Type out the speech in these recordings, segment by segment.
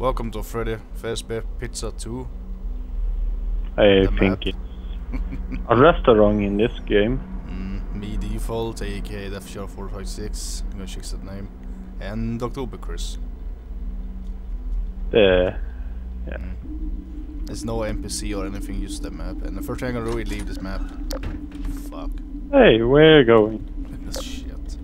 Welcome to Freddy Fazbear Pizza 2. I The think map. it's a restaurant in this game. Mm, me Default, aka Deathshot 456, I'm gonna check that name. And Dr. Chris. The There's no NPC or anything, just the map. And the first thing I'm gonna do is leave this map. Fuck. hey, where are you going? Shit.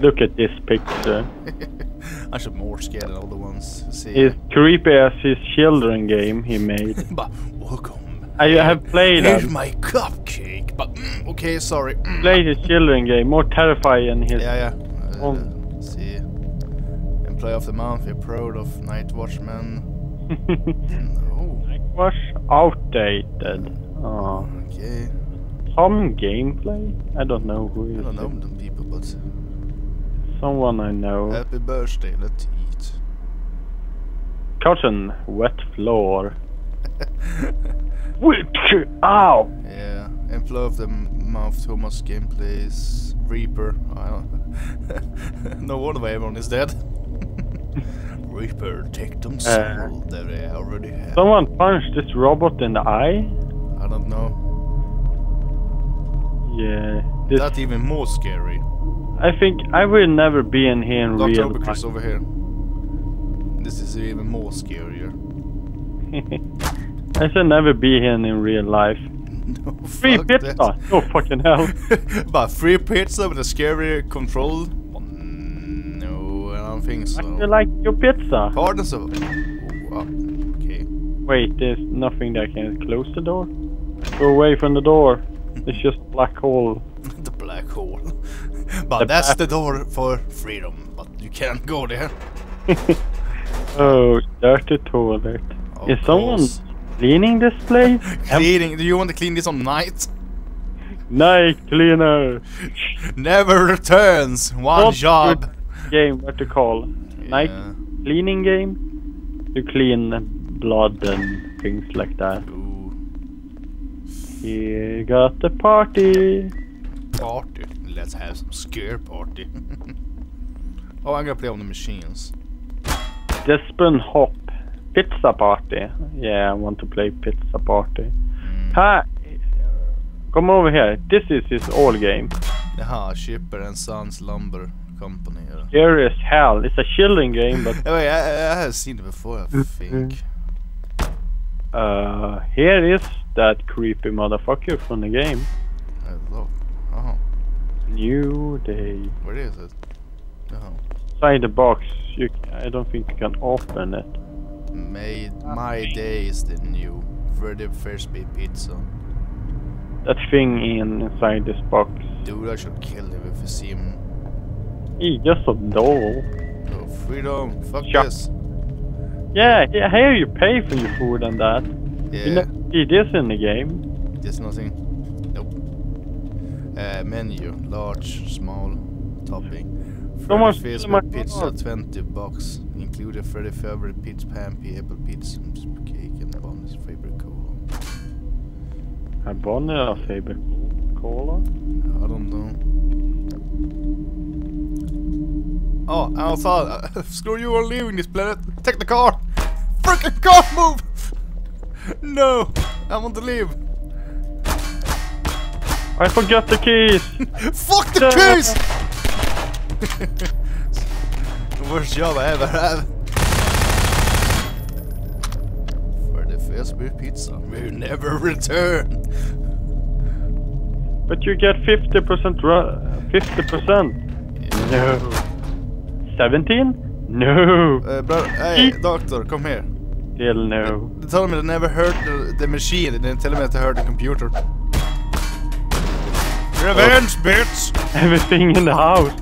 Look at this picture. I should more scared than all the ones. See. It's creepy as his children game he made. but welcome. I have played Here's my cupcake. But mm, okay, sorry. Mm. Played his children game, more terrifying than his. Yeah, yeah. Uh, see. Employee of the month, we're proud of Night Watchman. No. was outdated. Oh, Okay. some gameplay. I don't know who I don't know it. them people, but Someone I know. happy birthday, let's eat. Cotton, wet floor. Which? Ow! Yeah. Employee of the m- month, Thomas Gameplays, Reaper. I don't No wonder why everyone is dead. Reaper, take them uh, soul that they already have. Someone punched this robot in the eye. I don't know. Yeah. This, That's even more scary. I think I will never be in here in Dr. real Obicus life. over here. This is even more scarier. I shall never be here in real life. no, Free pizza! that. Oh fucking hell. but free pizza with a scary control? No, I don't think so. I like your pizza. Pardon so. Oh, uh, okay. Wait, there's nothing that can close the door? Go away from the door. It's just black hole. the black hole. But The that's the door for freedom. But you can't go there. Oh, dirty toilet. Of Is someone cleaning this place? Cleaning. Do you want to clean this on night? Night cleaner. Never returns. One Not job. Game, what to call? Night Yeah. cleaning game? To clean blood and things like that. Ooh, Here got the party. party. Let's have some scare party. oh, I'm gonna play on the machines. Despen Hop. Pizza party. Yeah, I want to play pizza party. Mm. Hi. Come over here. This is his old game. Jaha, Chipper and Sons Lumber Company. Eller? Scary as hell. It's a chilling game, but Oh, wait, I, I have seen it before, I think. uh, here is that creepy motherfucker from the game. Hello. New day. What is it? Oh. Inside the box, you, I don't think you can open it. Made ah. my day is the new Freddy Fazbear Pizza. That thing in inside this box. Dude, I should kill him if I see him. He's just a doll. Oh, freedom. Fuck Shut- this. Yeah, yeah, here you pay for your food and that. You Yeah, know, see this in the game. there's nothing. Uh, menu. Large, small, topping. Freddy my Fazbear Pizza, card. 20 bucks. Including Freddy favorite pizza, pan, apple pizza, cake, and bonus favorite cola. Har Bonnie a favorite cola? I don't know. Oh, I thought, screw you, I'm leaving this planet. Take the car. Freaking car, move. No, I want to leave. I forgot the keys! Fuck the keys. the worst job I ever had. For the Fazbear Pizza, we never return. But you get 50% ru- 50%. No. 17? No. Uh, bro, hey, doctor, come here. Still no. They told me they never heard the, the machine. They didn't tell me that they heard the computer. Revenge, bitch! Everything in the house.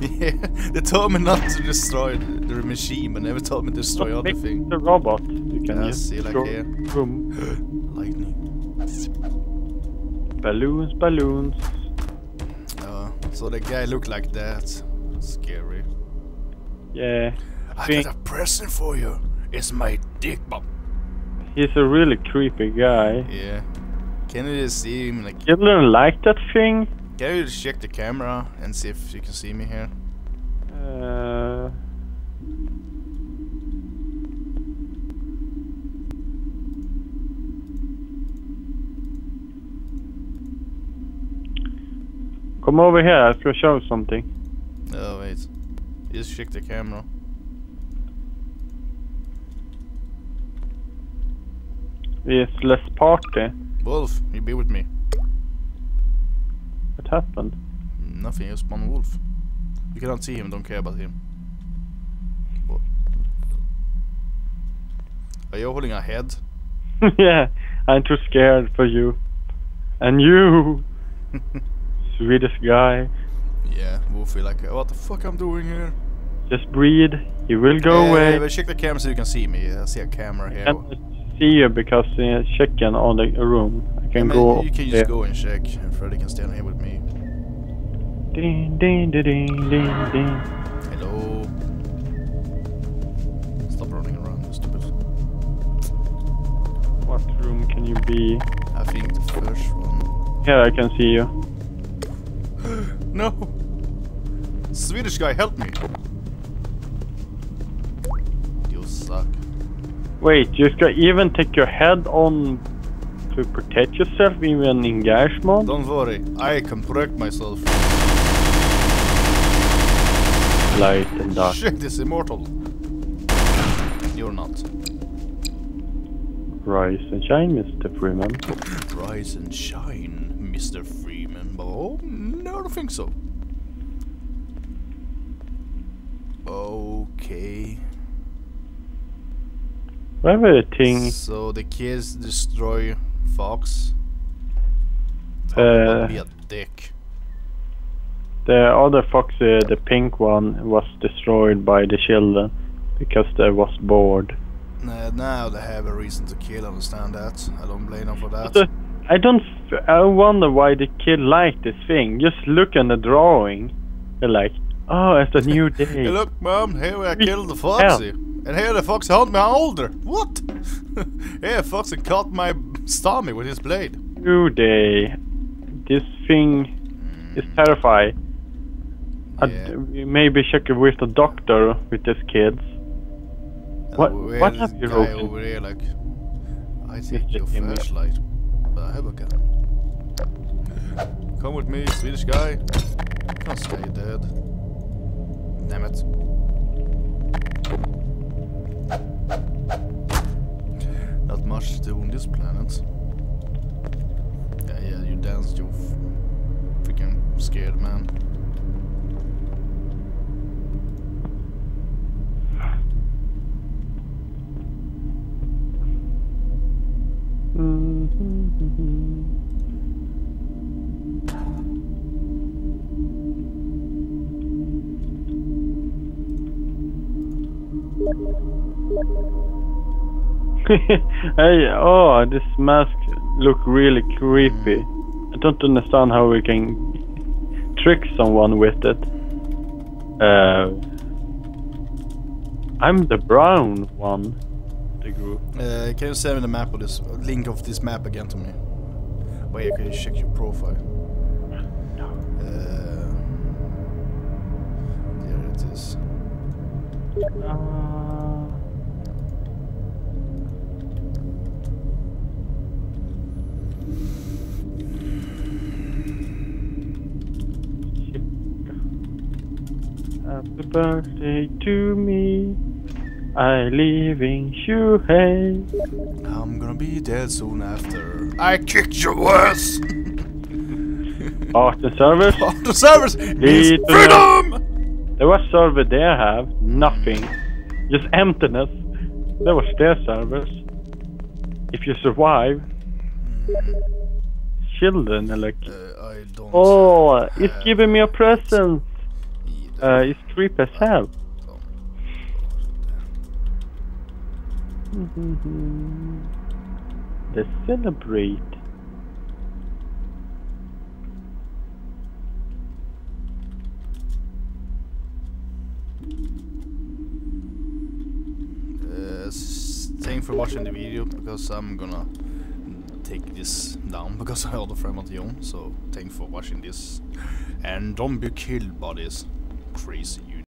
yeah, they told me not to destroy the, the machine, but never told me to destroy other Fix things. the robot. You can Yeah, just see, like go here. boom. Lightning. Balloons, balloons. Uh, so the guy looked like that. Scary. Yeah. I Think- got a present for you. It's my dick, but He's a really creepy guy. yeah. Can you just see me? Like, you don't like that thing? Can you just check the camera and see if you can see me here? Uh. Come over here, I have to show something. Oh, wait. Just check the camera. Yes, let's party. Wolf, you be with me. What happened? Nothing, just one wolf. You cannot see him, don't care about him. What? Are you holding a head? yeah, I'm too scared for you. And you, Swedish guy, Yeah, wolf feel like, what the fuck I'm doing here? just breathe. He will go Eh, away. but check the camera so you can see me. I see a camera here. See you because uh, checking on the room. I can mean, go. you can there. just go and check, and Freddy can stand here with me. Ding, ding, ding, ding, ding, ding. Hello. Stop running around, you stupid. What room can you be? I think the first one. Here, I can see you. No! Swedish guy, help me! You suck. Wait, you ska even take your head on to protect yourself even in gash mode? Don't worry, I can protect myself. Light and dark. Shit is immortal. You're not. Rise and shine, Mr. Freeman. Rise and shine, Mr. Freeman. Oh, no, I don't think so. Okay. Everything. So the kids destroy Fox. Uh, be a dick. The other fox, uh, the pink one, was destroyed by the children because they was bored. Nah, now they have a reason to kill. understand that. I don't blame them for that. Uh, I don't. F- I wonder why the kid liked this thing. Just look at the drawing. They're like, oh, it's a new day. Hey, look, mom, here I We- killed the foxy. And here the foxy hunt my older. What? here, foxy cut my stomach with his blade. New day. This thing hmm. is terrifying. Yeah. maybe check with the doctor with these kids. And What- what have you guy wrote? over here like, I take Mr. your Himmel. flashlight, but I have a gun. Come with me, Swedish guy. Can't stay dead. Damn it. Not much to on this planet. Yeah, yeah, you danced, you freaking scared man. Mm-hmm. hey, oh, this mask look really creepy. I don't understand how we can trick someone with it. Uh, I'm the brown one. The group. Uh, can you send me the map of this link of this map again to me? Wait, can you check your profile? Uh, there it is. Uh, Happy birthday to me. I leaving Shuhei. I'm gonna be dead soon after. I kicked your ass! After service. After service is freedom! There was server they have. Nothing. Just emptiness. That was their service. If you survive, children are like, Uh, I don't. oh, it's giving me a present. Either. Uh, it's creepy as hell. Let's celebrate. Uh, s- thank for watching the video because I'm gonna take this down because I ordered from Dion. So thank for watching this, and don't be killed by this crazy